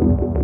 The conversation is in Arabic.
Wow.